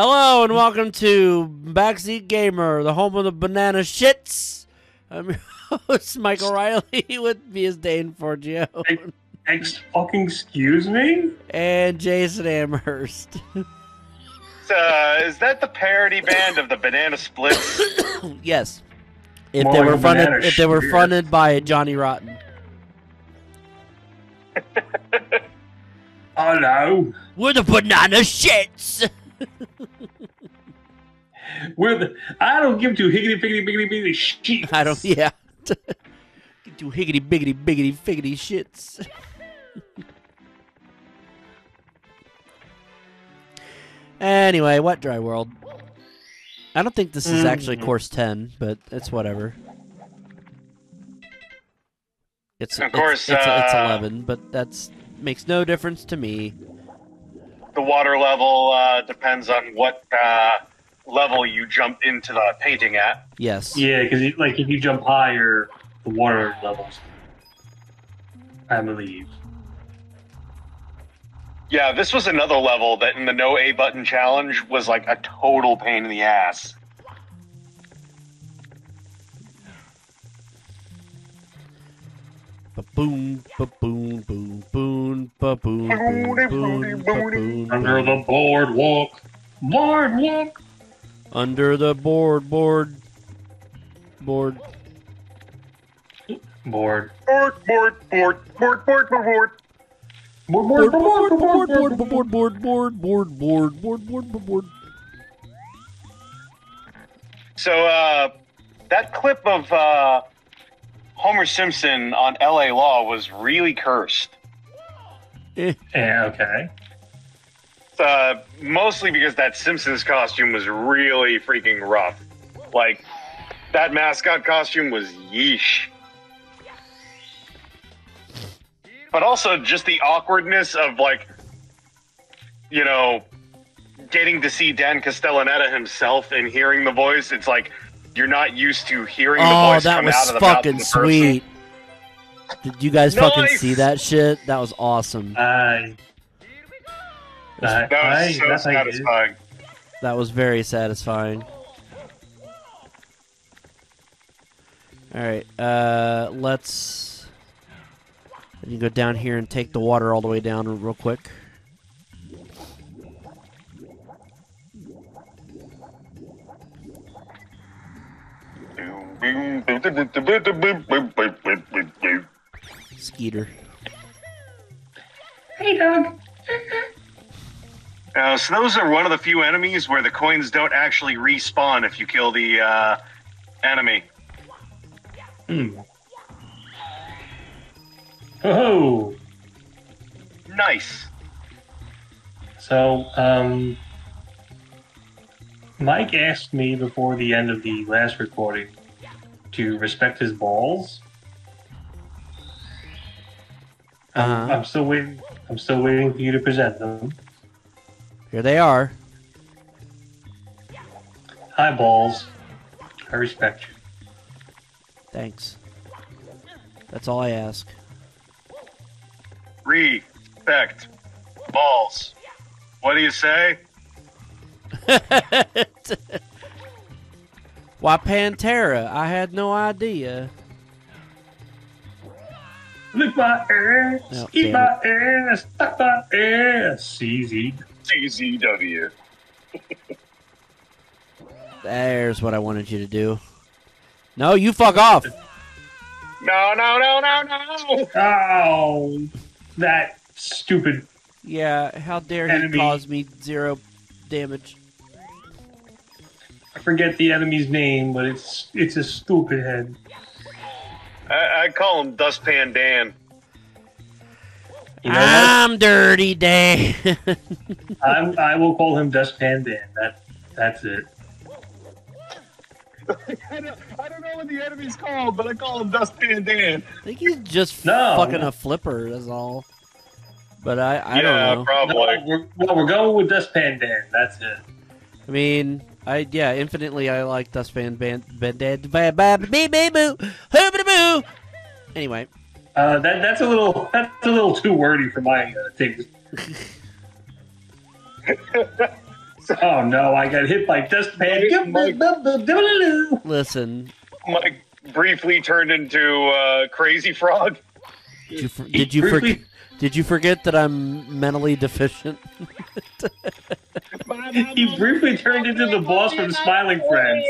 Hello and welcome to Backseat Gamer, the home of the banana shits. I'm your host, Mike Riley, with me is Dane Forgione Ex- fucking excuse me? and Jason Amherst. Uh, is that the parody band of the Banana Splits? yes, if More they were a funded, if they were spirit. funded by Johnny Rotten. Hello. We're the banana shits. We're the I don't give two higgity figgity biggity biggity shit. I don't. Yeah. Get you higgity biggity biggity figgity shits. anyway, Wet Dry World? I don't think this is actually Mhm. course ten, but it's whatever. It's Of course, it's, it's, uh, eleven, but that's makes no difference to me. The water level uh, depends on what uh, level you jump into the painting at. Yes. Yeah, because like if you jump higher, the water levels. I believe. Yeah, this was another level that in the no A button challenge was like a total pain in the ass. Ba-boom, ba-boom, boom, boom, ba-boom, boom, boom, Under the boardwalk. Boardwalk. Under the board, board, board. Board. Board, board, board, board, board, board, board. Board, Board, board, board, board, board, board, board, board, board, board, board, board. So uh, that clip of uh, Homer Simpson on LA Law was really cursed. Yeah, okay. Uh, mostly because that Simpsons costume was really freaking rough. Like, that mascot costume was yeesh. But also just the awkwardness of, like, you know, getting to see Dan Castellaneta himself and hearing the voice. It's like you're not used to hearing the Oh, voice that come was out of the mouth of fucking the person. Sweet. Did you guys fucking see that shit? That was awesome. I. I, That was so that's how you do. satisfying. That was very satisfying. All right, uh, let's. You can go down here and take the water all the way down real quick. Skeeter. Hey, dog. Uh, so those are one of the few enemies where the coins don't actually respawn if you kill the uh, enemy. Hmm. Oh. Nice. So, um, Mike asked me before the end of the last recording to respect his balls. Uh-huh. I'm still waiting. I'm still waiting for you to present them. Here they are. Hi, balls. I respect you. Thanks. That's all I ask. Respect. Balls. What do you say? Why Pantera? I had no idea. Lick my ass, Oh, eat damn my ass, suck my ass. Easy. CZW. There's what I wanted you to do. No, you fuck off. No, no, no, no, no. Oh, that stupid. Yeah, how dare he cause me zero damage? I forget the enemy's name, but it's it's a stupid head. I, I call him Dustpan Dan. You know I'm dirty Dan. I'm, I will call him Dustpan Dan. That that's it. I don't, I don't know what the enemy's called, but I call him Dustpan Dan. I think he's just No. fucking a flipper. That's all. But I, I yeah, don't know. probably. No, we're, well, we're going with Dustpan Dan. That's it. I mean, I yeah, infinitely I like Dustpan Band Band Bad Bad Bee Bee Boo Hoobity Boo. Anyway, Uh, that that's a little that's a little too wordy for my uh, taste. Oh no, I got hit by dustpan. Listen, Mike briefly turned into uh, Crazy Frog. did you, for, did you forget? Did you forget that I'm mentally deficient? He briefly turned into the boss from Smiling Friends.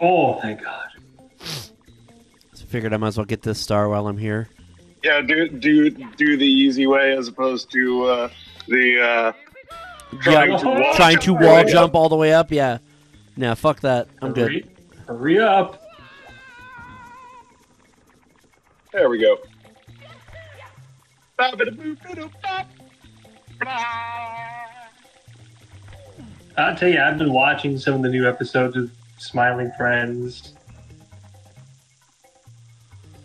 oh, thank God. Figured I might as well get this star while I'm here. Yeah, do do do the easy way as opposed to uh, the uh, trying Yeah, to wall trying to jump wall right up. jump all the way up. Yeah, nah, fuck that. I'm good. Hurry, hurry up. There we go. I'll tell you, I've been watching some of the new episodes of Smiling Friends.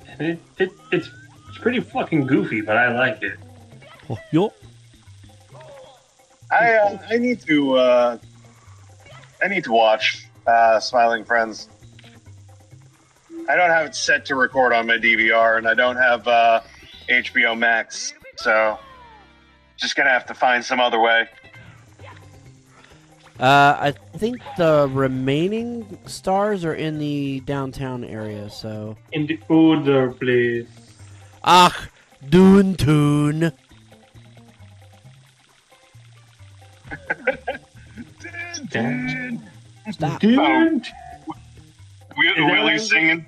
And it, it it's it's pretty fucking goofy, but I like it. Oh, yo. I uh, I need to uh, I need to watch uh, Smiling Friends. I don't have it set to record on my DVR, and I don't have uh, HBO Max, so just gonna have to find some other way. Uh, I think the remaining stars are in the downtown area. So, In the other place. ach, Dune Tune. Stop. Dude, Will- that Willie what- singing.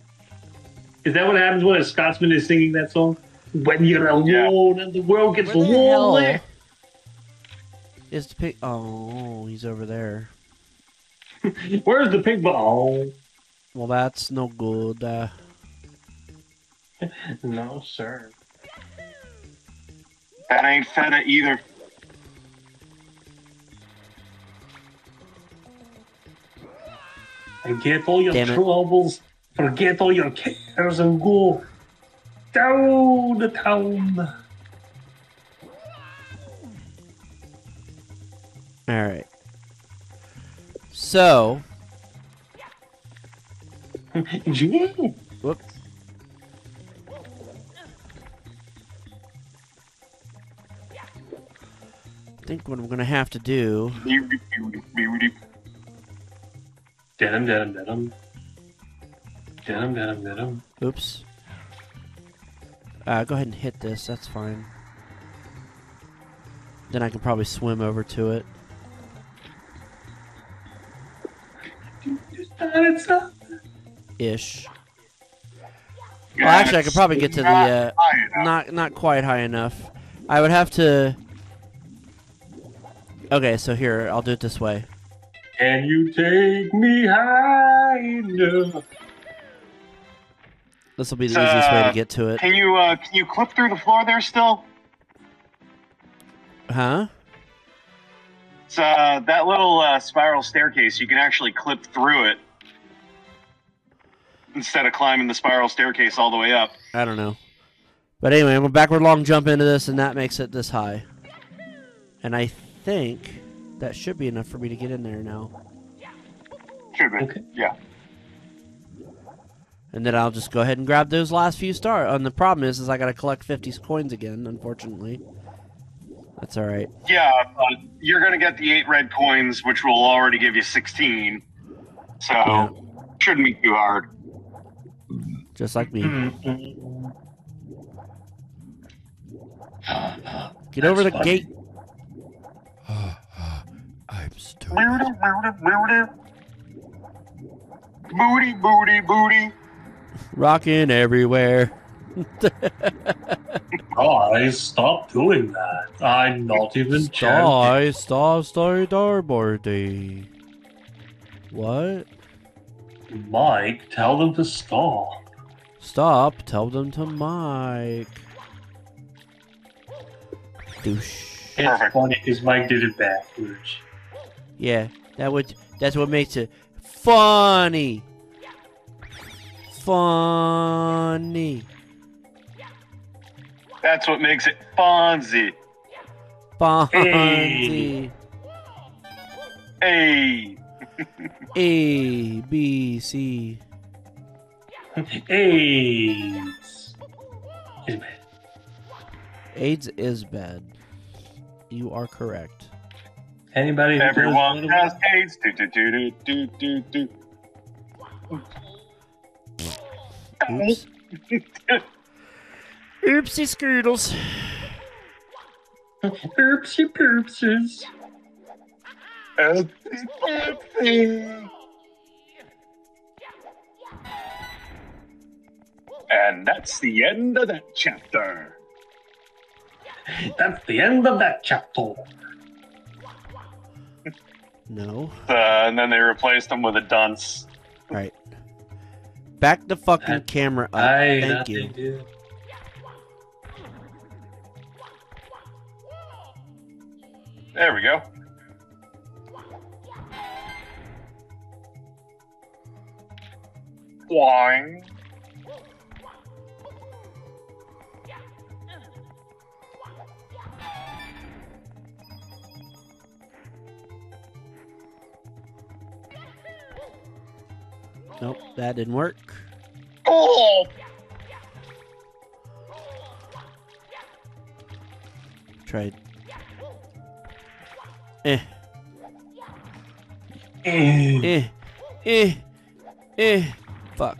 is that what happens when a Scotsman is singing that song? When you're Yeah. alone and the world gets Where the lonely. is the pig? Oh, he's over there. Where's the pig ball? Well, that's no good. Uh, No, sir. That ain't feta either. Forget all your Damn it. troubles. Forget all your cares and go down the town. all right. So, Yeah. whoop. I think what I'm gonna have to do. Denim, denim, denim. Denim, denim, denim. Oops. Uh, go ahead and hit this. That's fine. Then I can probably swim over to it. Ish. Well, actually, I could probably get to the uh, not not quite high enough. I would have to. Okay, so here I'll do it this way. Can you take me high enough? This will be the easiest way to Uh, get to it. Can you uh, can you clip through the floor there still? Huh? It's uh, that little uh, spiral staircase. You can actually clip through it instead of climbing the spiral staircase all the way up. I don't know. But anyway, I'm gonna backward long jump into this, and that makes it this high. And I think that should be enough for me to get in there now. Should be. Okay. Yeah. And then I'll just go ahead and grab those last few stars. And the problem is, is I gotta collect 50 coins again. Unfortunately, that's all right. Yeah, but you're gonna get the eight red coins, which will already give you sixteen. So Yeah. shouldn't be too hard. Just like me. Mm-mm. Get over the That's gate. I'm stupid. Booty, booty, booty. Booty, booty, booty. Rocking everywhere. Guys, stop doing that. I'm not even chanting. Star, star, star, starboardy. What? Mike, tell them to stop. Stop. Tell them to Mike. Douche. It's funny because Mike did it backwards. Yeah, that would. That's what makes it funny. Funny. That's what makes it Fonzie. Fonzie. Hey. A B C. AIDS is bad. AIDS is bad. You are correct. Anybody Everyone has AIDS. Do, do, do, do, do, do, do. Oops. Oopsie scoodles. Oopsie poopses. And that's the end of that chapter. That's the end of that chapter. No. Uh, and then they replaced him with a dunce. Right. Back the fucking I- camera up. I Thank you. do. There we go. Boing. Nope, that didn't work. Oh! Tried. Eh, Eh. eh, eh, eh. Fuck.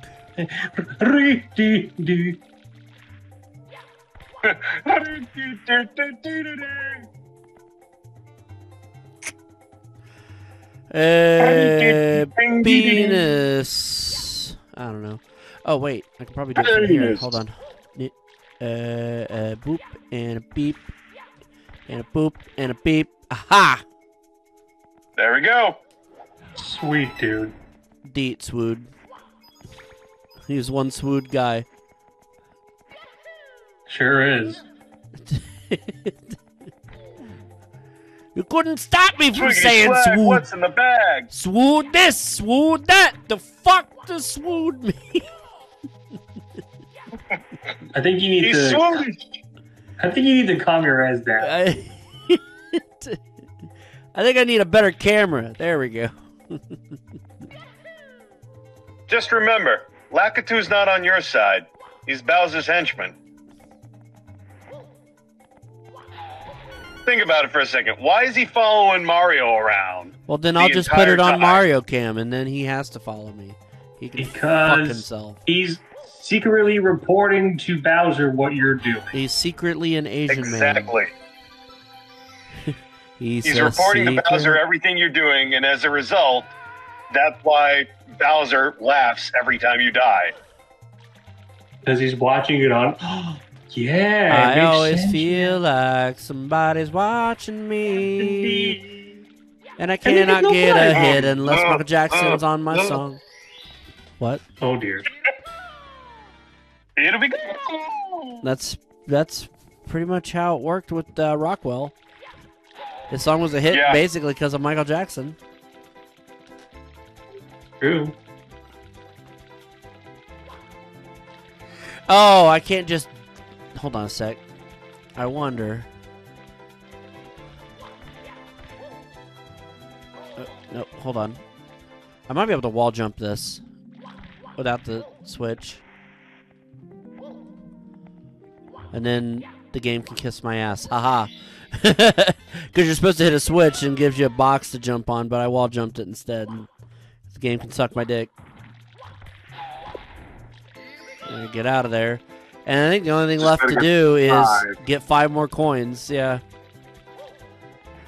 Uh, penis. I don't know. Oh wait, I can probably do it from here. Hold on. Uh, a boop and a beep and a boop and a beep. Aha! There we go. Sweet dude. Deet swood. He's one swood guy. Sure is. you couldn't stop me from Twiggy saying swag, swood. what's in the bag? Swood this, swood that. The fuck does swood me? I think you need He's to. Swedish. I think you need to calm your ass down. I, I think I need a better camera. There we go. Just remember, Lakitu's not on your side. He's Bowser's henchman. Think about it for a second. Why is he following Mario around? Well, then The I'll just put it on time. Mario Cam, and then he has to follow me. He can fuck himself. he's secretly reporting to Bowser what you're doing. He's secretly an Asian man. Exactly. He's, He's a reporting to Bowser everything you're doing, and as a result, that's why Bowser laughs every time you die. Because he's watching it on. yeah. I always sense. feel like somebody's watching me, and I And cannot get no get play. ahead unless Uh, Michael Jackson's uh, on my uh. song. What? Oh dear. It'll be good. That's that's pretty much how it worked with uh, Rockwell. His song was a hit Yeah. basically because of Michael Jackson. True. Oh, I can't just hold on a sec. I wonder. Uh, no, hold on. I might be able to wall jump this without the switch. And then the game can kiss my ass. Haha. Because you're supposed to hit a switch and gives you a box to jump on, but I wall jumped it instead. The game can suck my dick. Get out of there. And I think the only thing Just left gotta do is five. get five more coins. Yeah.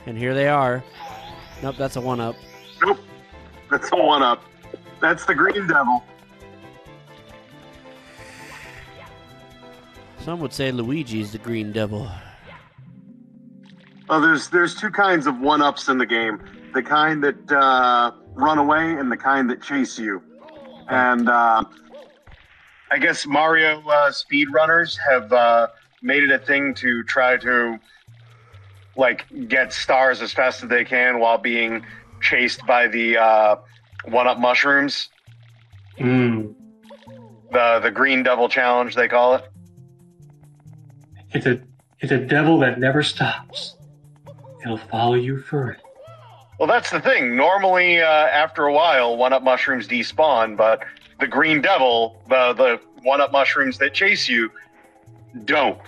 And here they are. Nope, that's a one up. Nope. That's a one up. That's the Green Devil. Some would say Luigi's the green devil. Oh, there's there's two kinds of one ups in the game. The kind that uh, run away and the kind that chase you. And uh, I guess Mario uh, speedrunners have uh, made it a thing to try to like get stars as fast as they can while being chased by the uh, one up mushrooms. Mm. The the green devil challenge they call it. It's a it's a devil that never stops. It'll follow you forever. Well, that's the thing. Normally, uh, after a while, one up mushrooms despawn, but the green devil, the the one up mushrooms that chase you, don't.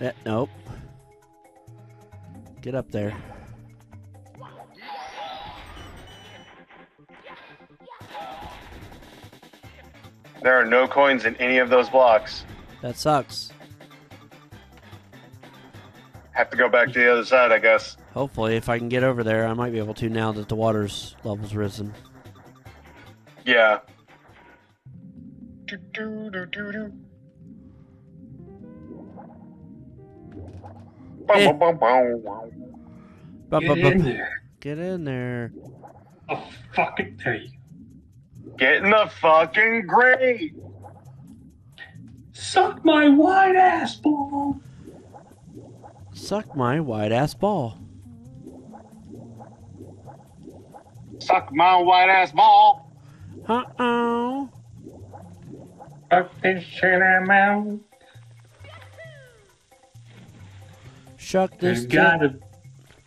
Eh, nope. Get up there. There are no coins in any of those blocks. That sucks. Have to go back to the other side, I guess. Hopefully, if I can get over there, I might be able to now that the water's level's risen. Yeah. Do-do-do-do-do. Eh. Bow, bow, bow, bow. Bup, Get bup, bup. in there. Get in there. Oh, fucking there you go. Get in the fucking grate. Suck my white ass ball. Suck my white ass ball. Suck my white ass ball. Uh oh. Fuck this shit I'm out. Shuck this. There's tit- gotta.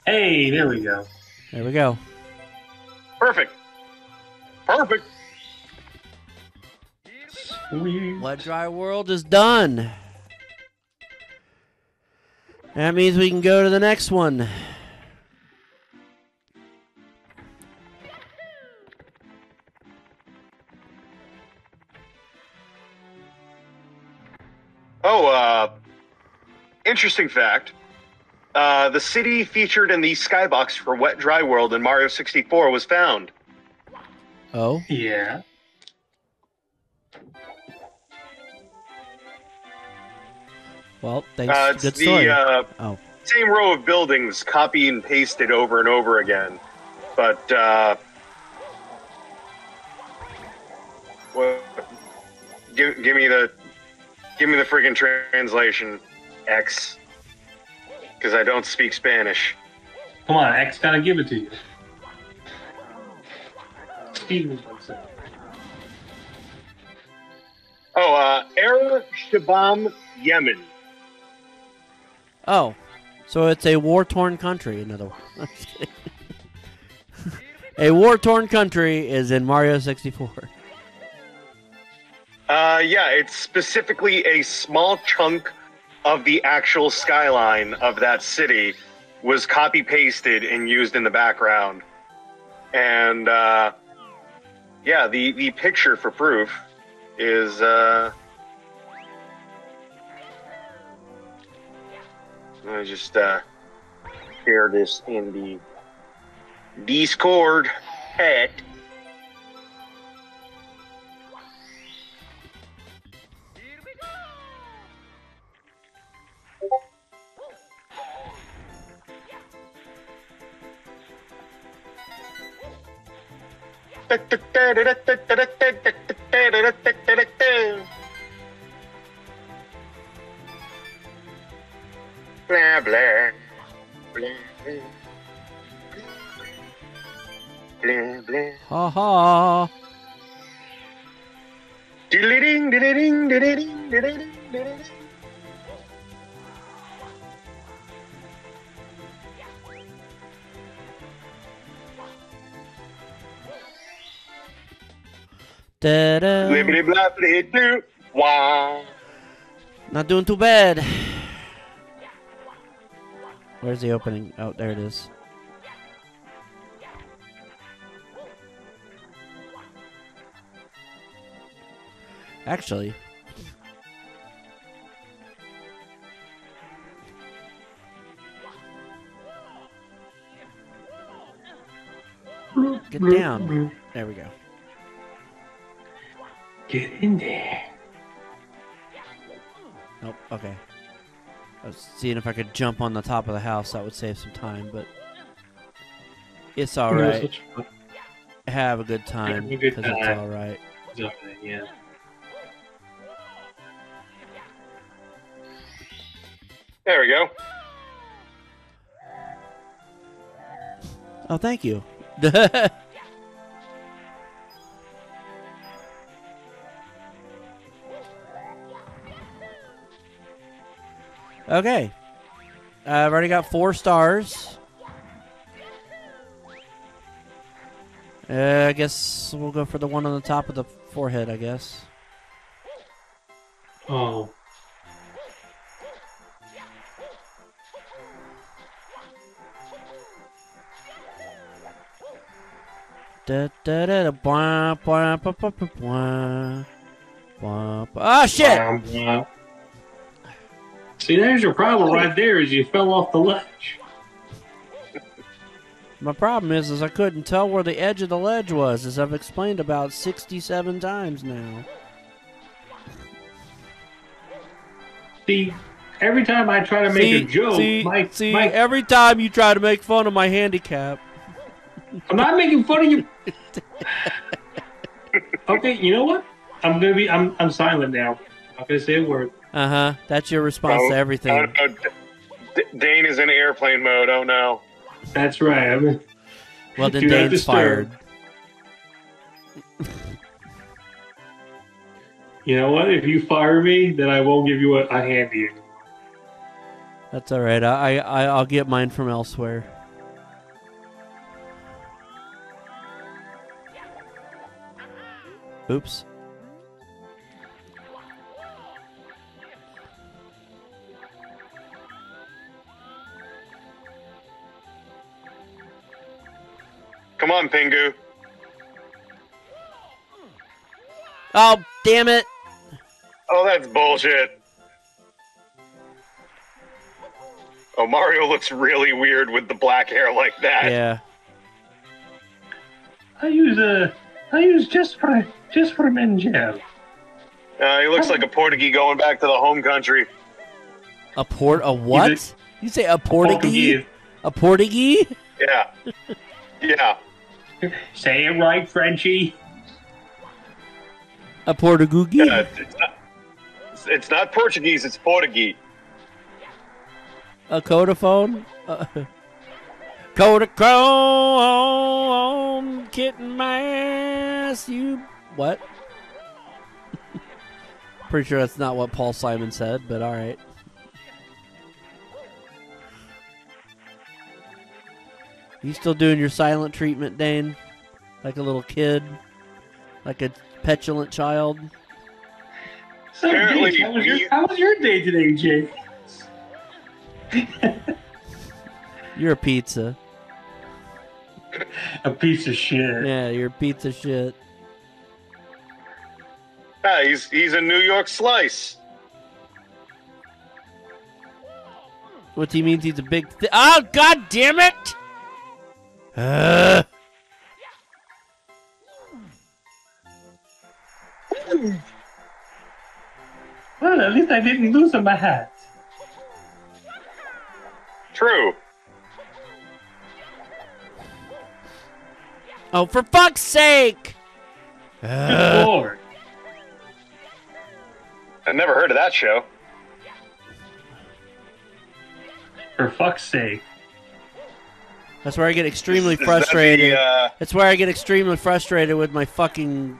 Hey, there we go. There we go. Perfect. Perfect. Sweet. Wet Dry World is done. That means we can go to the next one. Oh, uh, interesting fact. Uh, the city featured in the skybox for Wet Dry World in Mario 64 was found. Oh, Yeah. Well, thanks. Uh, it's Good the story. uh, oh, same row of buildings, copied and pasted over and over again. But, uh, what, give, give me the, give me the freaking translation, X, because I don't speak Spanish. Come on, X gotta give it to you. Steven wants it. Oh, uh, Error Shibam, Yemen. Oh, so it's a war-torn country. In other words, a war-torn country is in Mario 64. Uh, yeah, it's specifically a small chunk of the actual skyline of that city was copy pasted and used in the background. And uh, yeah, the the picture for proof is uh, me just uh, share this in the Discord chat. Blah blah. Blah blah. Blah blah. Ha ha. Diddly-ding, diddly-ding, diddly-ding, diddly-ding, diddly-ding. Da-da. Blibbly blah blah. Wah. Not doing too bad. Where's the opening? Oh, there it is. Actually, get down. There we go. Get in there. Nope. Okay. I was seeing if I could jump on the top of the house. That would save some time, but it's all Who right. which Have a good time Have a good because it's all right. is Yeah. There we go. Oh, thank you. Okay. Uh, I've already got four stars. Uh, I guess we'll go for the one on the top of the forehead, I guess. Oh. Da, da, da, da. Ah, shit! See, there's your problem right there. Is you fell off the ledge. My problem is, is I couldn't tell where the edge of the ledge was, as I've explained about 67 times now. See, every time I try to make see, a joke, see, Mike, see, Mike, every time you try to make fun of my handicap. I'm not making fun of you. okay, you know what? I'm gonna be. I'm. I'm silent now. I'm not gonna say a word. Uh huh. That's your response to Oh, everything. oh, no, D- Dane is in airplane mode. Oh no. That's right. I'm, Well, then Do Dane's fired. you know what? If you fire me, then I won't give you a, a handy. That's all right. I, I I'll get mine from elsewhere. Oops. Come on, Pingu. Oh, damn it! Oh, that's bullshit. Oh, Mario looks really weird with the black hair like that. Yeah. I use a. I use just for just for men gel. Uh, he looks like a Portuguese going back to the home country. A port? A what? You say a Portuguese? A Portuguese? Yeah. Yeah. Say it right, Frenchie. A Portuguese? yeah it's, not, it's not Portuguese, it's Portuguese. A Codaphone? Uh, Kodachrome, kitten my ass, you. What? Pretty sure that's not what Paul Simon said, but alright. You still doing your silent treatment, Dane? Like a little kid? Like a petulant child? So, Apparently, Jake, how, was we- your, how was your day today, Jake? You're a pizza. A piece of shit. Yeah, you're a pizza shit. Yeah, he's he's a New York slice. What he means he's a big thi- Oh god damn it! Uh, Well, at least I didn't lose my hat. True. oh for fuck's sake! Good Uh, lord. I never heard of that show. For fuck's sake. That's where I get extremely frustrated. the, uh, That's where I get extremely frustrated with my fucking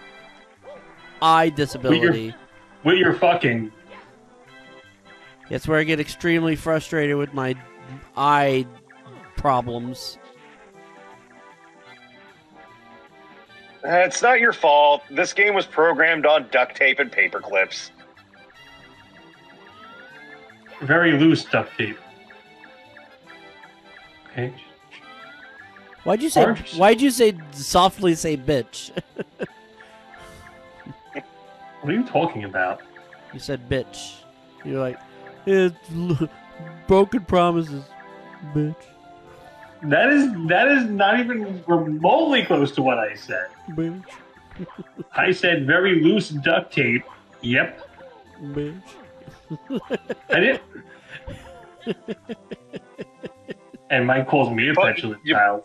eye disability. With your fucking. That's where I get extremely frustrated with my eye problems. it's not your fault. This game was programmed on duct tape and paper clips. Very loose duct tape. Okay. Why'd you say? Orange. Why'd you say softly say bitch? What are you talking about? you said bitch. You're like, it's l- broken promises, bitch, That is that is not even remotely close to what I said. bitch, I said very loose duct tape. Yep. bitch. I didn't. and Mike calls me a petulant child.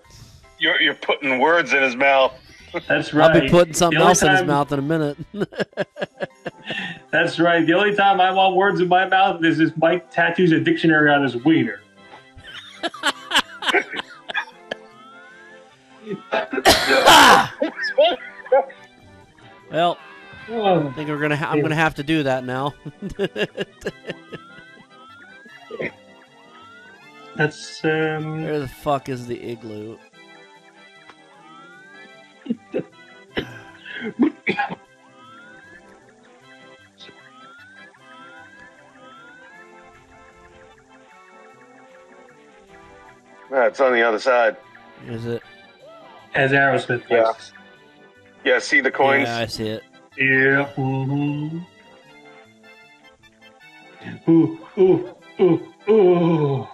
You're you're putting words in his mouth. That's right. I'll be putting something The only else in his mouth in a minute. That's right. The only time I want words in my mouth is if Mike tattoos a dictionary on his wiener. well, I think we're gonna. Ha- I'm gonna have to do that now. That's um. Where the fuck is the igloo? It's on the other side. Is it? As Aerosmith Yeah. plays. Yeah, see the coins? Yeah, I see it. Yeah. Mm-hmm. Ooh, ooh, ooh, ooh.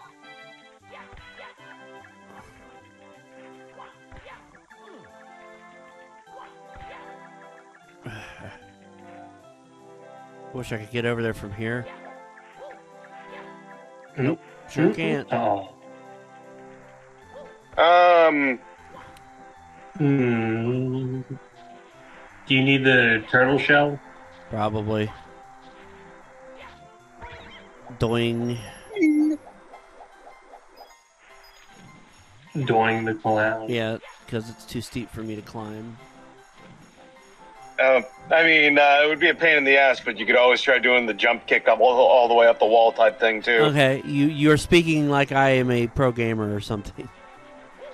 Wish I could get over there from here. Nope. Sure can't. Oh. Um, Hmm. Do you need the turtle shell? Probably. Doing. Doing the clown. Yeah, because it's too steep for me to climb. Uh, I mean, uh, it would be a pain in the ass, but you could always try doing the jump kick up all, all the way up the wall type thing too. Okay, you you're speaking like I am a pro gamer or something.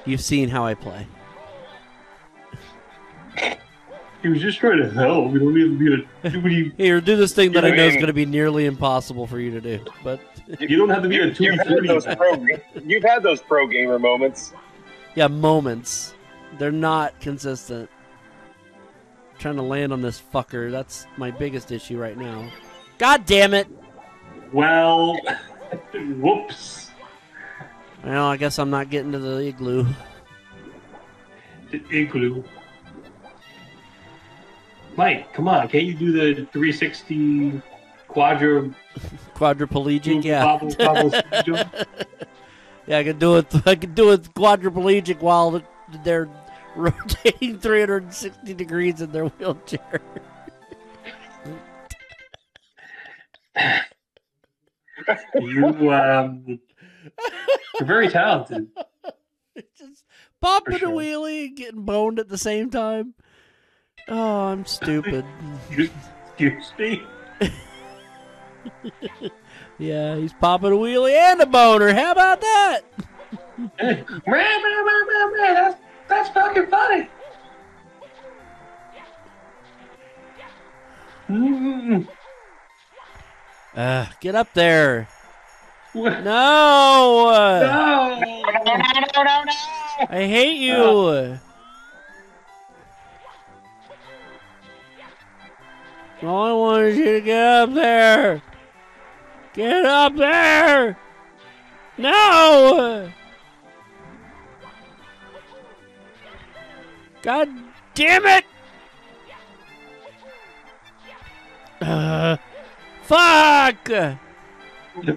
You've seen how I play. He was just trying to help. You don't need to. do what you- Here, do this thing that I I know is going to be nearly impossible for you to do. But You don't have to be a You, two you've had those pro, you've had those pro gamer moments. yeah, moments. They're not consistent. Trying to land on this fucker. That's my biggest issue right now. God damn it! Well, whoops. Well, I guess I'm not getting to the igloo. The igloo. Mike, come on. Can't you do the 360 quadra Quadriplegic, yeah. bobble, bobble? Yeah, I can do it. I can do it quadriplegic while they're rotating 360 degrees in their wheelchair. You, um, you're very talented. Just popping sure. a wheelie and getting boned at the same time. Oh, I'm stupid. Excuse me. yeah, he's popping a wheelie and a boner. How about that? That's, fucking funny. Mm, Uh, get up there. what- No! No! No. No. I hate you. All I want is you to get up there. Get up there. No. God damn it. Uh, fuck.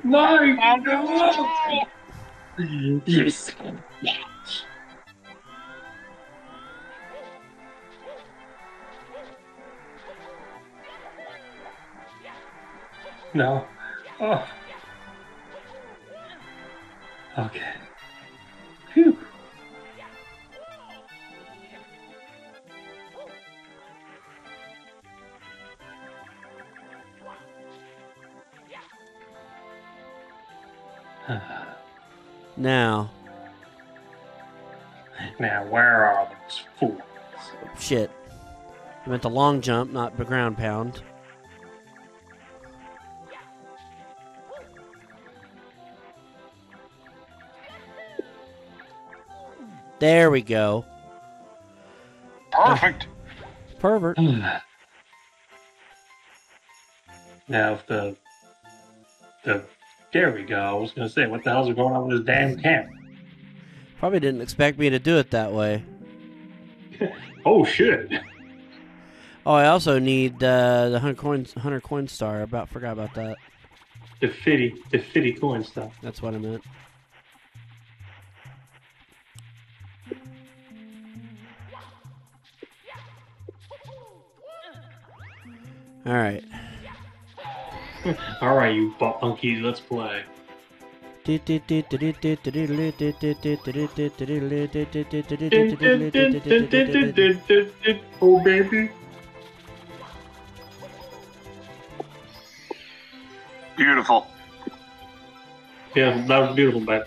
Mike, no! Yes. No. Oh. Okay. Now, now, where are those fools? shit. I meant the long jump, not the ground pound. There we go. Perfect. Pervert. now, if the the there we go. I was gonna say, what the hell's going on with this damn camp? Probably didn't expect me to do it that way. Oh shit! Oh, I also need uh, the hunter coin, hunter coin star. About forgot about that. The fitty, the fitty coin stuff. That's what I meant. All right. All right, you butt monkeys, let's play. Oh baby. Beautiful. Yeah, that was beautiful, babe.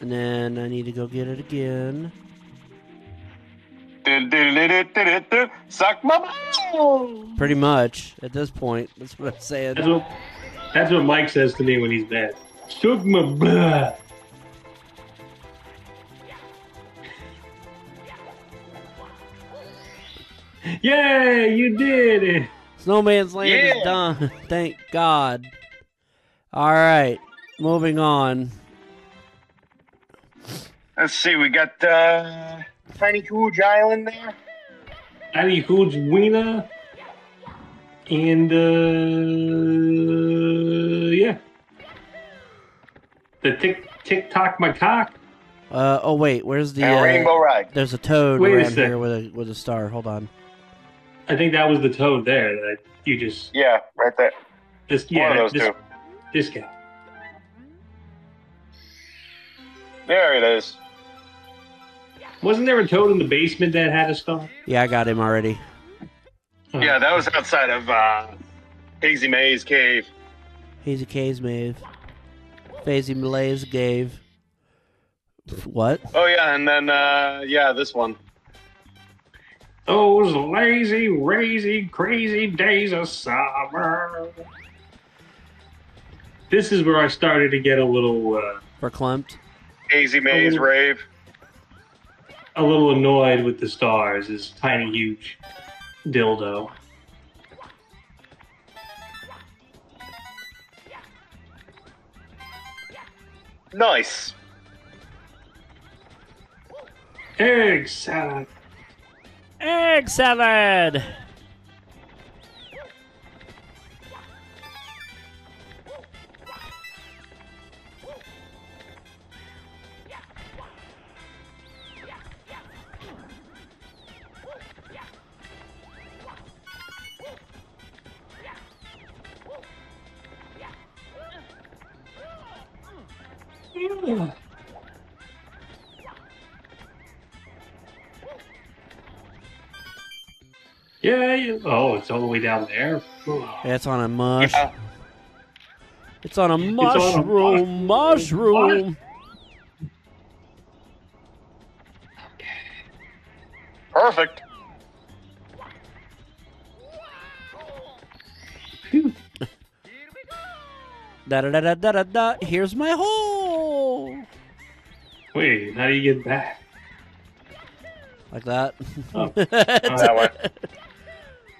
And then I need to go get it again. Suck my balls. Pretty much at this point. That's what I'm saying. That's what, that's what Mike says to me when he's mad. Suck my blood. Yeah, you did it. Snowman's Land is done. Thank God. All right, moving on. Let's see, we got uh, Tiny Cooj Island there. Tiny Hoods Wiener. And, uh, yeah. The tick, tick tock my cock. Uh, oh wait, where's the? Uh, Rainbow Ride. there's a toad Wait a around sec. here with a with a star. Hold on. I think that was the toad there that you just, Yeah, right there. this, One yeah, of those this, two. this guy. There it is. Wasn't there a toad in the basement that had a star? Yeah, I got him already. Oh. Yeah, that was outside of uh, Hazy Maze Cave. He's a K's mave. Fazy Malays gave. What? Oh yeah, and then uh, yeah, this one. Those lazy, crazy, crazy days of summer. This is where I started to get a little, uh, Verklempt. Hazy Maze Oh. Rave. A little annoyed with the stars. This tiny, huge dildo. Nice. Egg salad. Egg salad. Yeah, yeah. Oh, it's all the way down there. Yeah, it's on a mush. Yeah. It's on a on a mushroom. Mushroom. Perfect. Phew. Da da da da da da da. Here's my hole. Wait, how do you get back? Like that. Oh. oh that way.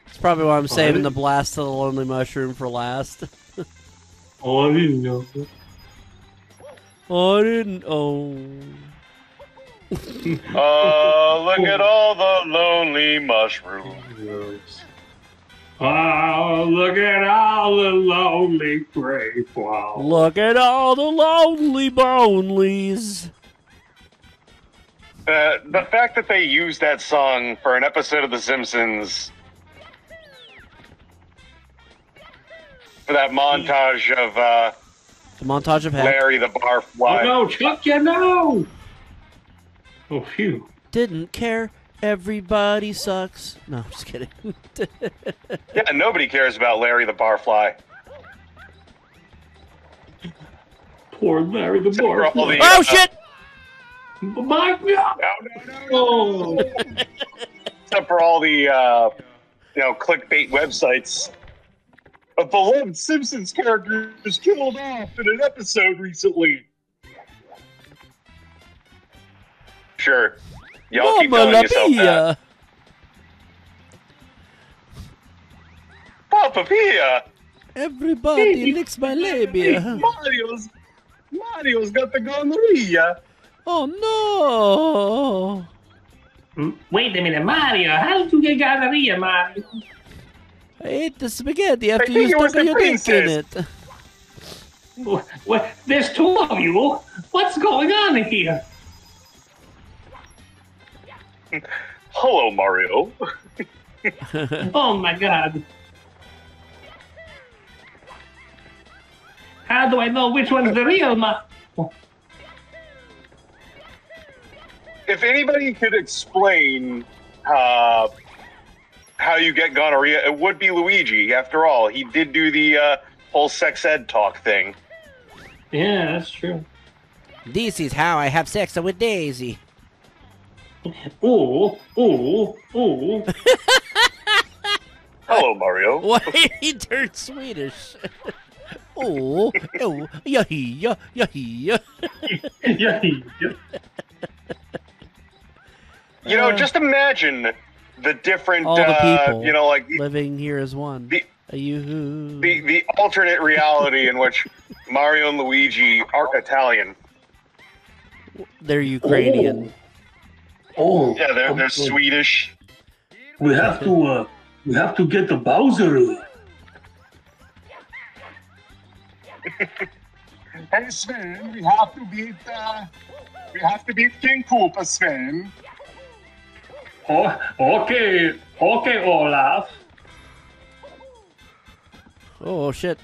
it's probably why I'm oh, saving the blast to the lonely mushroom for last. Oh, I didn't know. Oh, I didn't. Oh. Oh, look at all the lonely mushrooms. Oh, look at all the lonely gray flowers. Look at all the lonely bonelies. Uh, the fact that they used that song for an episode of The Simpsons for that montage of uh, The montage of heck. Larry the Oh Barfly. no, Chuck, you know! Oh, phew. Didn't care. Everybody sucks. No, I'm just kidding. Yeah, nobody cares about Larry the Barfly. Poor Larry the Barfly. the- oh shit! My God! No, no, no. Oh. Except for all the uh, you know clickbait websites. A beloved Simpsons character was killed off in an episode recently. Sure. Y'all keep Mama telling la yourself that. Papa Pia! Everybody licks my labia. Mario's Mario's got the gonorrhea. Oh no! Mm, wait a minute, Mario. How did you get gonorrhea, Mario? I ate the spaghetti after think you it was stuck your dick in princess. it. What? There's two of you. What's going on here? Hello, Mario. Oh my God. How do I know which one's the real Mario? If anybody could explain uh, how you get gonorrhea, it would be Luigi. After all, he did do the uh, whole sex ed talk thing. Yeah, that's true. This is how I have sex with Daisy. Ooh, ooh, ooh. Hello, Mario. Why he turned Swedish? oh, oh, yahia, yahia. yeah, yeah. You know, Uh, just imagine the different, All the uh, people. you know, like Living here as one. The- yoo-hoo. the, the alternate reality in which Mario and Luigi are Italian. They're Ukrainian. Oh, Yeah, they're, they're oh, Swedish. We have to, uh, we have to get the Bowser. Hey Sven, we have to beat uh, we have to beat King Koopa, Sven. Oh, okay, okay, Olaf. Oh shit.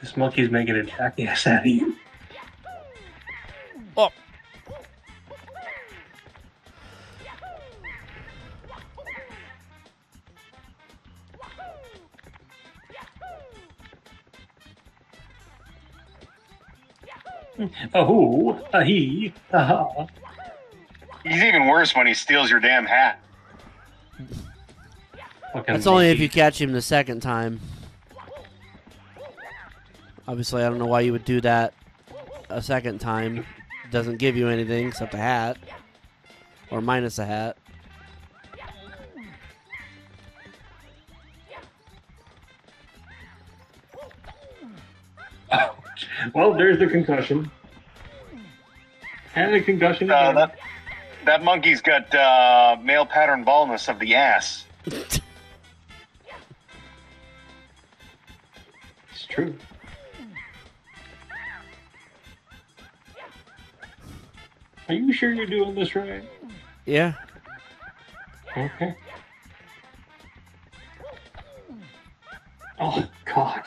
This monkey's making a jackass out of you. Oh, a he, aha. He's even worse when he steals your damn hat. Fucking That's only if you catch him the second time. Obviously, I don't know why you would do that a second time. It doesn't give you anything except a hat. Or minus a hat. Well, there's the concussion. And the concussion Uh, again. that, that monkey's got uh, male pattern baldness of the ass. It's true. Are you sure you're doing this right? Yeah. Okay. Oh, God.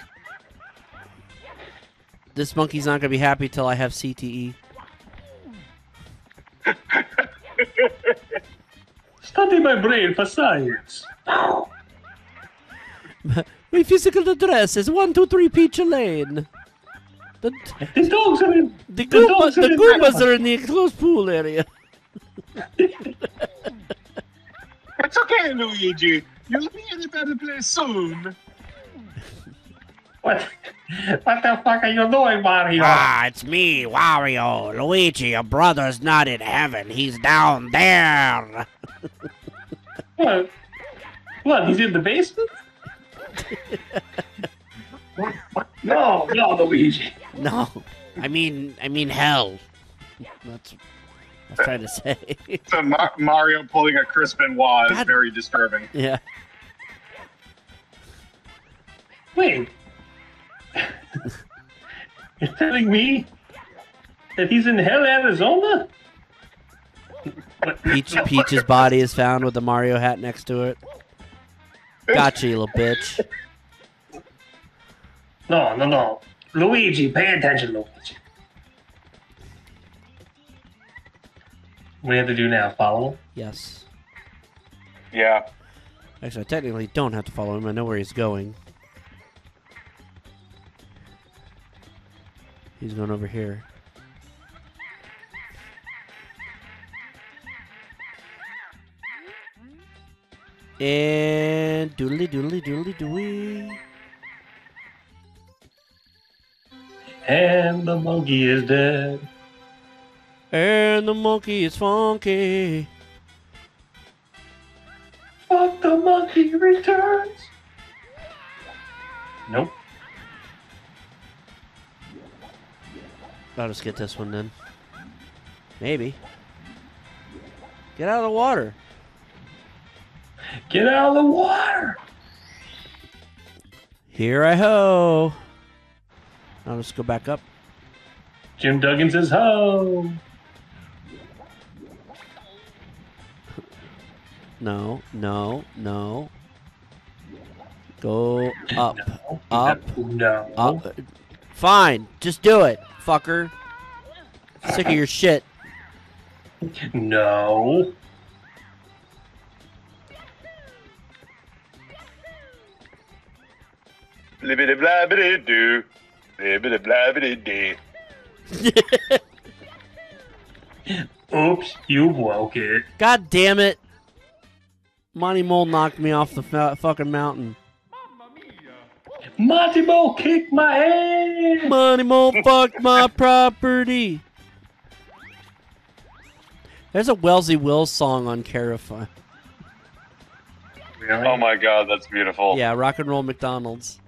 This monkey's not going to be happy till I have E. CTE. Study my brain for science. My physical address is 123 Peach Lane. The, The dogs are in. the, The Goombas, dogs are the in Goombas there. are in the enclosed pool area. It's okay, Luigi. You'll be in a better place soon. What? What the fuck are you doing, Mario? Ah, it's me, Wario. Luigi, your brother's not in heaven. He's down there. What? What? He's in the basement? no, no, Luigi. No, I mean, I mean hell. That's what I was trying to say. So Ma- Mario pulling a Chris Benoit is very disturbing. yeah. Wait. You're telling me that he's in hell, Arizona? Peach, Peach's body is found with the Mario hat next to it. Gotcha, you little bitch. No, no, no. Luigi, pay attention, Luigi. What do you have to do now? Follow him? Yes. Yeah. Actually, I technically don't have to follow him. I know where he's going. He's going over here. And doodly doodly doodly dooey. And the monkey is dead. And the monkey is funky. Fuck the monkey returns. Nope. I'll just get this one then. Maybe. Get out of the water. Get out of the water. Here I ho. I'll just go back up. Jim Duggan says ho. No, no, no. Go up, No. Up. No. up. Fine, just do it, fucker. Sick of your shit. No. Blibbity blabbity doo. Blibbity blabbity doo. Oops, you woke it. God damn it. Monty Mole knocked me off the fa- fucking mountain. Monty Mo kicked my ass. Money Mo fucked my property. There's a Wesley Willis song on Carify. Really? Oh my god, that's beautiful. Yeah, rock and roll McDonald's.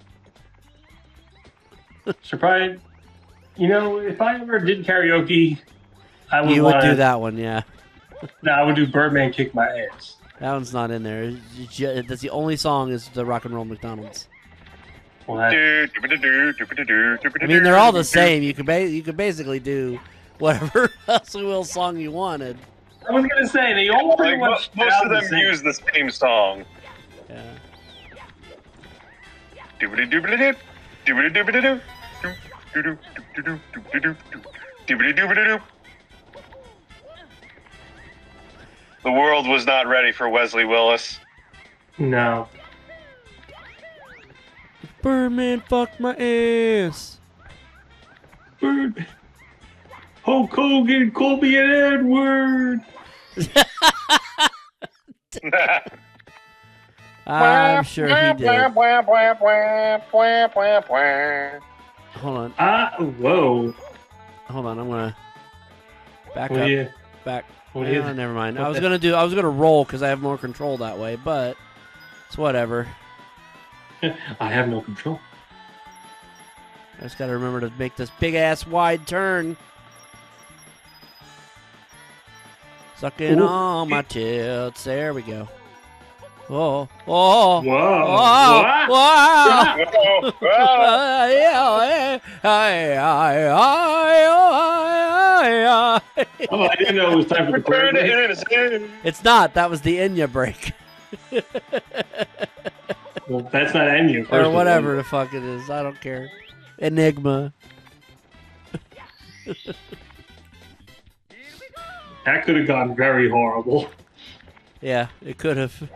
Surprised. You know, if I ever did karaoke, I would You would wanna- do that one, yeah. No, I would do Birdman kick my ass. That one's not in there. It's That's the only song is the rock and roll McDonald's. Well, that, Doo, doobity-doo, doobity-doo, I mean, they're all the same. You could ba- you could basically do whatever Wesley Willis song you wanted. I was gonna say they all pretty Like, much most of sound the them use the same song. Yeah. Doobity doobity doo. Doobity doobity doo. Doo, doo, doo, doo, doo, doo, doo, doo. Doobity doobity doo. The world was not ready for Wesley Willis. No. Birdman fucked my ass. Bird. Hulk Hogan, Colby and Edward. I'm sure he did. Hold on, Ah, whoa. hold on. I'm gonna back What up. you? Back. What do? Ah, never mind. what I was gonna do. I was gonna roll because I have more control that way, but it's whatever. I have no control. I just gotta remember to make this big ass wide turn. Sucking Ooh. on my tits. There we go. Oh, oh, Whoa. wow, What? wow. Oh, oh. Oh, I didn't know it was time for the Return to prayer. innocence. It's not. That was the Enya break. Well, that's not Enya. first or whatever um, the fuck it is. I don't care. Enigma. That could have gone very horrible. Yeah, it could have.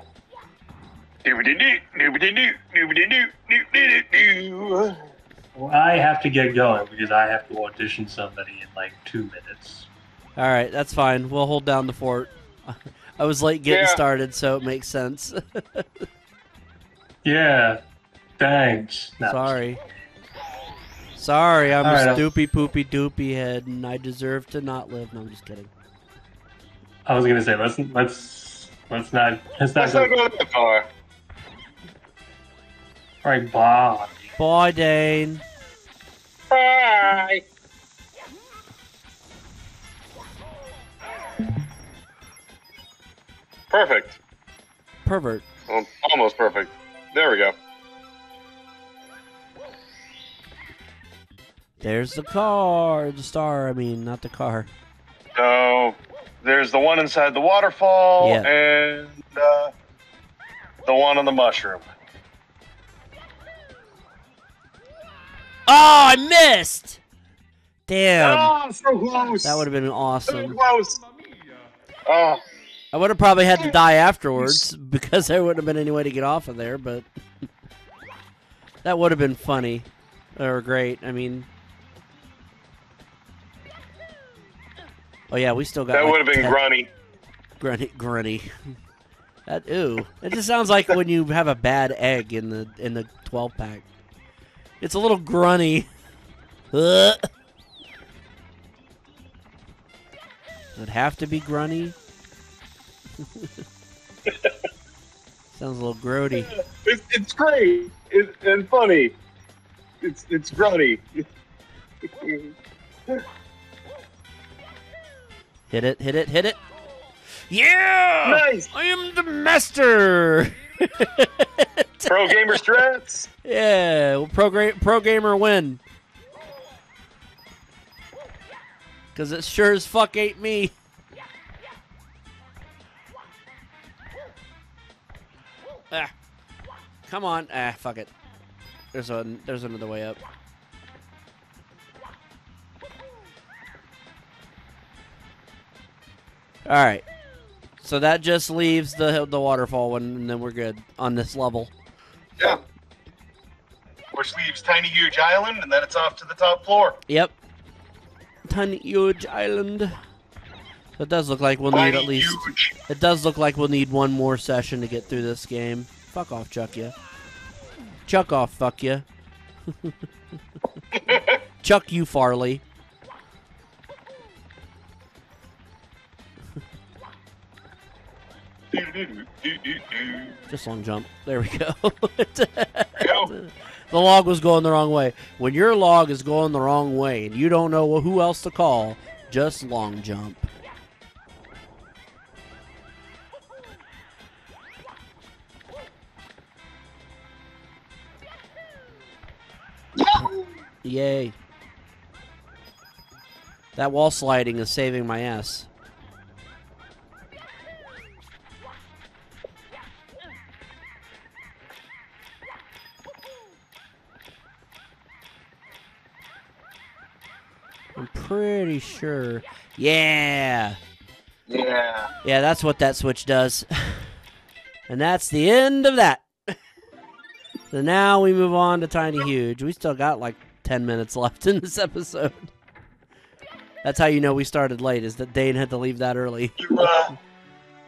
Well, I have to get going because I have to audition somebody in like two minutes. All right, that's fine. We'll hold down the fort. I was late getting Yeah. started, so it makes sense. Yeah. Thanks. No. Sorry. Sorry, I'm All right, a I'll- stoopy poopy doopy head, and I deserve to not live. No, I'm just kidding. I was gonna say let's let's let's not let's not Let's go. not go that far. All right, bye. Bye, Dane. Bye. Perfect. Pervert. Well, almost perfect. There we go. There's the car. The star, I mean, not the car. So there's the one inside the waterfall Yeah. and uh, the one on the mushroom. Oh, I missed! Damn. Oh, so close. That would have been awesome. so close. Oh, I would have probably had to die afterwards because there wouldn't have been any way to get off of there, but that would have been funny or great. I mean, oh yeah, we still got that like would have been 10 grunny. grunny. Grunny. That ooh, it just sounds like when you have a bad egg in the in the twelve pack. It's a little grunny. Ugh. It'd have to be grunny. Sounds a little grody. It's, it's great it, and funny. It's it's grunny. Hit it, hit it, hit it. Yeah! nice. I am the master! Pro gamer strats. yeah, well, pro, gra- pro gamer win. Because it sure as fuck ain't me. Ah. Come on. Ah, fuck it. There's a there's another way up. All right. So that just leaves the the waterfall one, and then we're good on this level. Yeah. Which leaves Tiny Huge Island, and then it's off to the top floor. Yep. Tiny huge island. So it does look like we'll need at least. It does look like we'll need one more session to get through this game. Fuck off, Chuck ya. Chuck off, fuck ya. Chuck you, Farley. Just long jump. There we go. Go. the log was going the wrong way. When your log is going the wrong way and you don't know who else to call, just long jump. Yay. That wall sliding is saving my ass. I'm pretty sure. Yeah. Yeah. Yeah, that's what that switch does. and that's the end of that. so now we move on to Tiny Huge. We still got like 10 minutes left in this episode. That's how you know we started late, is that Dane had to leave that early. You, uh,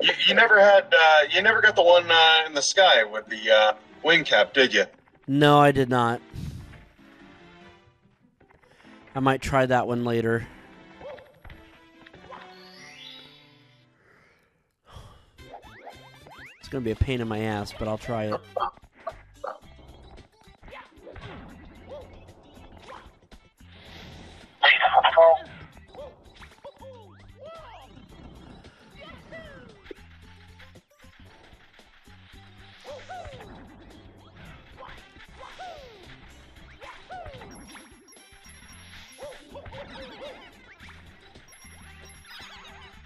you, you never had, uh, you never got the one uh, in the sky with the uh, wing cap, did you? No, I did not. I might try that one later. It's gonna be a pain in my ass, but I'll try it.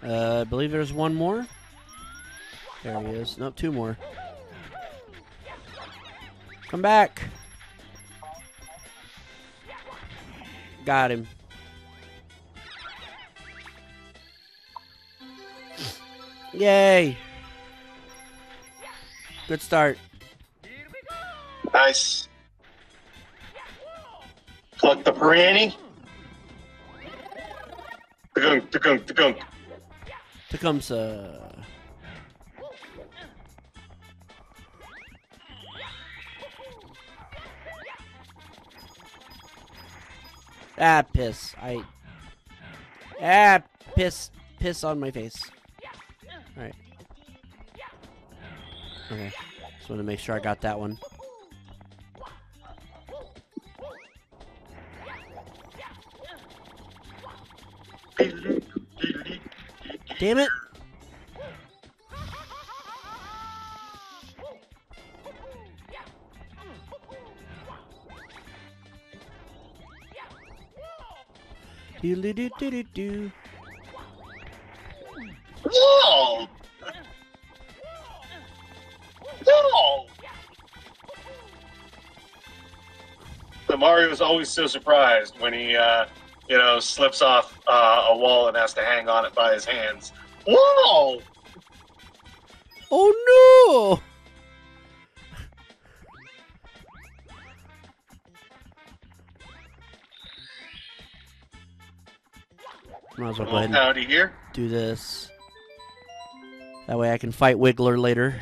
Uh, I believe there's one more. There he is. Nope, two more. Come back. Got him. Yay. Good start. Nice. Pluck the piranha. Tunk, tunk, tunk. Tecumseh. Ah, piss. I. Ah, piss. Piss on my face. Alright. Okay. Just want to make sure I got that one. Damn it! Doodly doo doo doo doo. Whoa! Whoa! So Mario's always so surprised when he, uh, you know, slips off uh, a wall and has to hang on it by his hands. Whoa! Oh no! Might as well go ahead and Howdy here. do this. That way I can fight Wiggler later.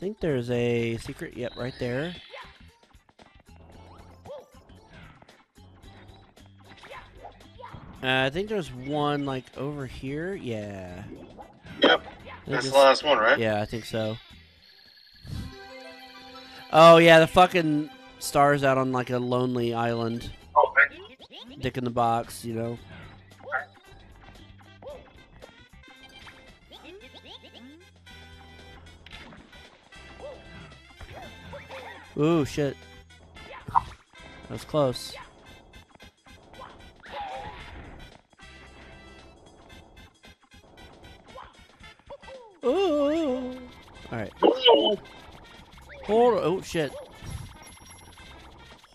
Think there's a secret. Yep, right there. Uh, I think there's one like over here. Yeah. Yep, that's the last one, right? yeah, I think so. Oh yeah, the fucking stars out on like a lonely island, Oh, dick in the box, you know. Ooh shit, that was close. Ooh. All right. Hold. Oh shit.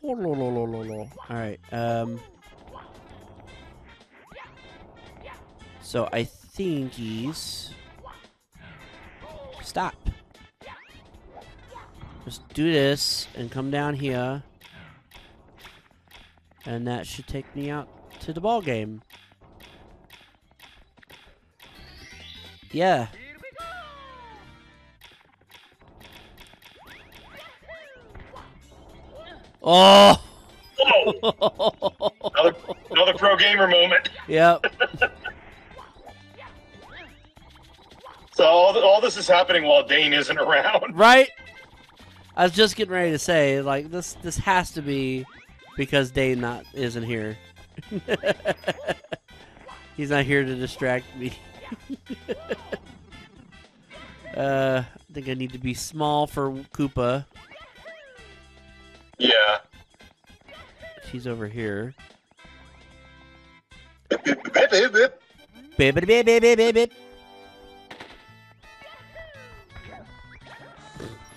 Hold on, hold on, hold on. All right. Um. So I think he's. Stop. Do this and come down here. And that should take me out to the ball game. Yeah. Oh! Another, another pro gamer moment. yep. So all, all this is happening while Dane isn't around. Right? I was just getting ready to say, like, this this has to be because Dane not isn't here. He's not here to distract me. uh, I think I need to be small for Koopa. Yeah. She's over here. Bip, bip, bip.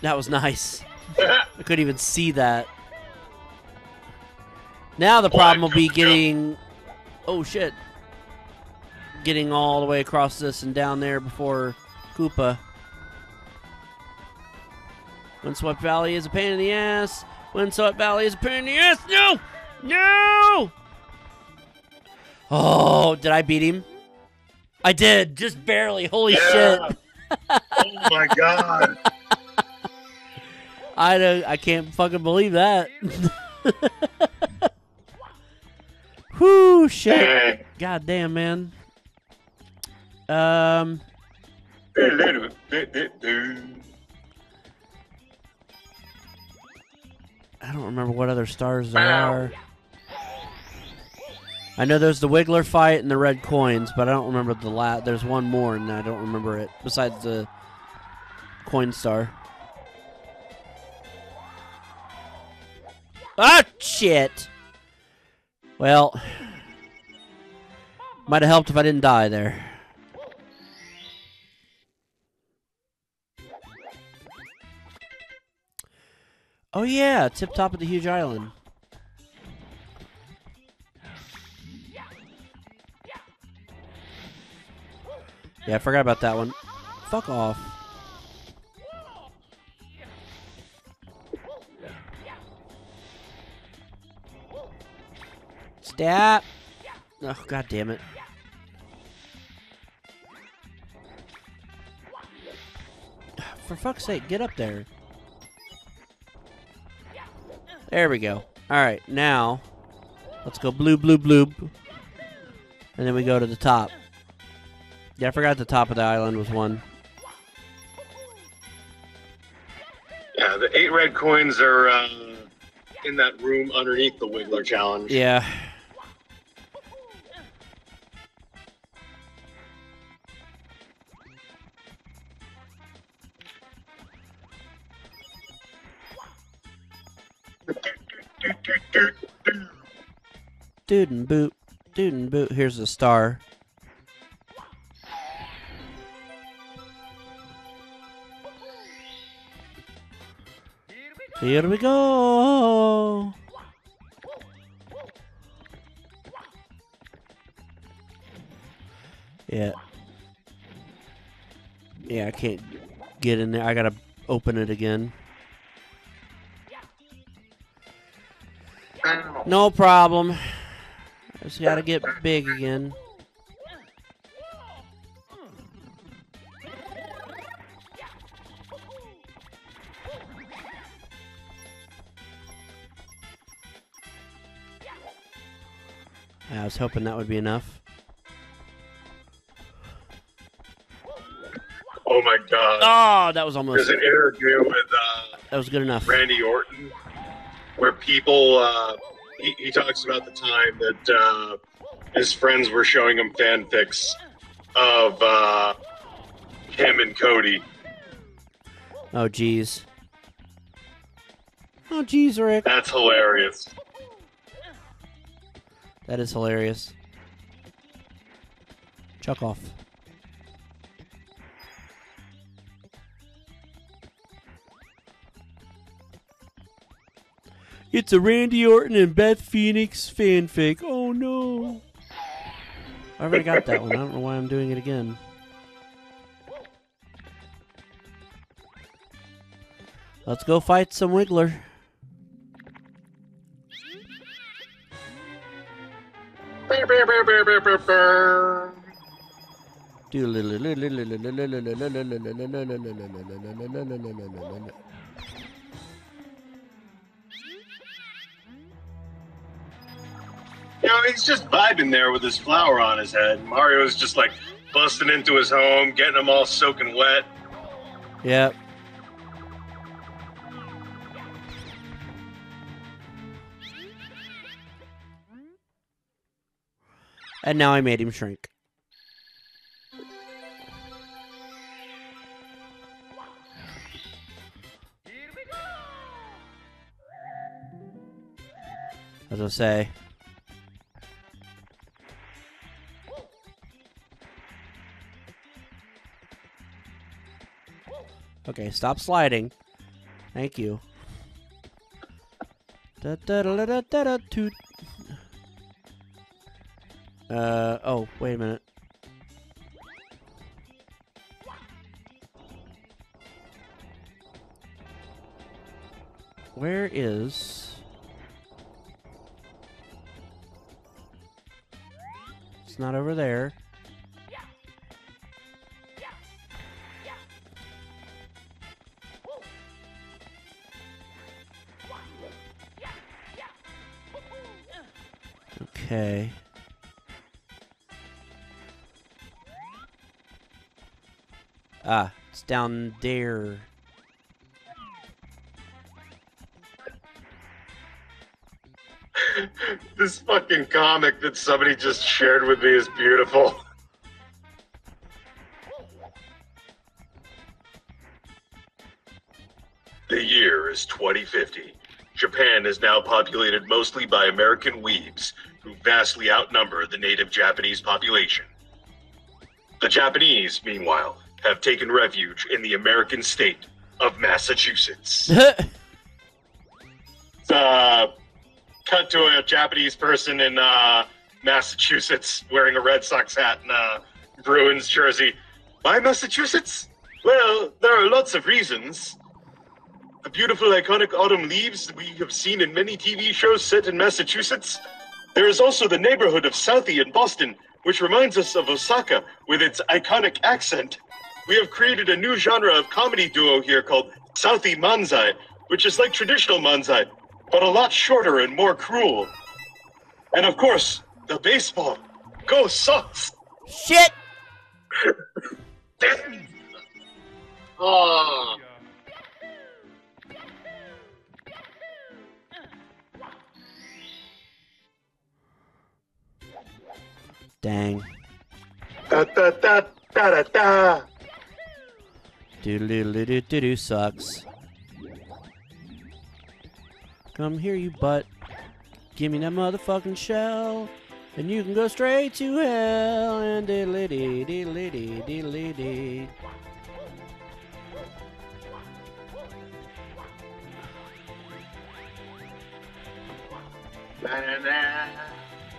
That was nice. I couldn't even see that. Now the oh, problem will be getting. Oh shit! Getting all the way across this and down there before Koopa. Windswept Valley is a pain in the ass. Windswept Valley is a pain in the ass. No! No! Oh, did I beat him? I did, just barely. Holy shit! Oh my god. I don't, I can't fucking believe that. Whoo, shit. God damn, man. Um, I don't remember what other stars there are. I know there's the Wiggler fight and the red coins, but I don't remember the la There's one more, and I don't remember it besides the coin star. Ah, shit. Well, might have helped if I didn't die there. Oh yeah, tip top of the huge island. Yeah, I forgot about that one. Fuck off. Stop. Oh, god damn it. For fuck's sake, get up there. There we go. Alright, now let's go blue, blue, blue. And then we go to the top. Yeah, I forgot the top of the island was one. Yeah, the eight red coins are uh, in that room underneath the Wiggler challenge. Yeah. Dude and boot. Dude and boot. Here's the star. Here we go. Yeah. Yeah, I can't get in there. I gotta open it again. No problem. I just gotta get big again. I was hoping that would be enough. Oh my god. Oh, that was almost. There's an interview with uh, That was good enough. Randy Orton where people, uh, he, he talks about the time that uh, his friends were showing him fanfics of uh, him and Cody. Oh, jeez. Oh, jeez, Rick. That's hilarious. That is hilarious. Chuck off. It's a Randy Orton and Beth Phoenix fanfic. Oh no. I already got that one. I don't know why I'm doing it again. Let's go fight some Wiggler. He's just vibing there with his flower on his head. Mario's just like busting into his home, getting them all soaking wet. Yep. And now I made him shrink. As I say. Okay, stop sliding. Thank you. Da da da da da da toot. Uh oh, wait a minute. Where is It's not over there. Okay. Ah, it's down there. This fucking comic that somebody just shared with me is beautiful. The year is 2050. Japan is now populated mostly by American weebs, who vastly outnumber the native Japanese population. The Japanese, meanwhile, have taken refuge in the American state of Massachusetts. uh, cut to a Japanese person in uh, Massachusetts wearing a Red Sox hat and a Bruins jersey. Why Massachusetts? Well, there are lots of reasons. The beautiful, iconic autumn leaves we have seen in many TV shows set in Massachusetts. There is also the neighborhood of Southie in Boston, which reminds us of Osaka with its iconic accent. We have created a new genre of comedy duo here called Southie Manzai, which is like traditional Manzai, but a lot shorter and more cruel. And of course, the baseball. Go Sox! Shit! oh. Dang. Da da da da da da. Doodle doodle doo doo doo sucks. Come here, you butt. Give me that motherfucking shell, and you can go straight to hell. And diddly dee diddly dee diddly dee.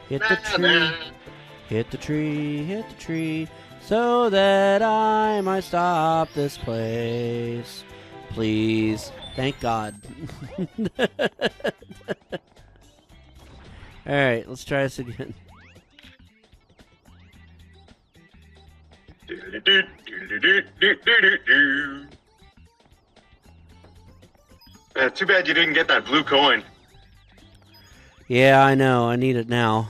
Hit the tree, hit the tree, hit the tree, so that I might stop this place. Please. Thank God. Alright, let's try this again. Uh, too bad you didn't get that blue coin. Yeah, I know. I need it now.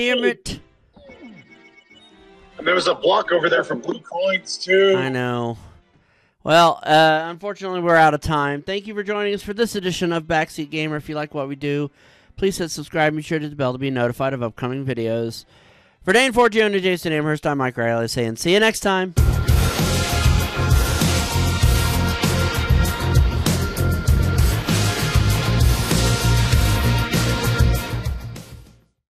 Damn it. And there was a block over there for blue coins too. I know. Well, uh, unfortunately, we're out of time. Thank you for joining us for this edition of Backseat Gamer. If you like what we do, please hit subscribe and be sure to hit the bell to be notified of upcoming videos. For Dane Forgione and Jason Amherst, I'm Mike Riley saying see you next time.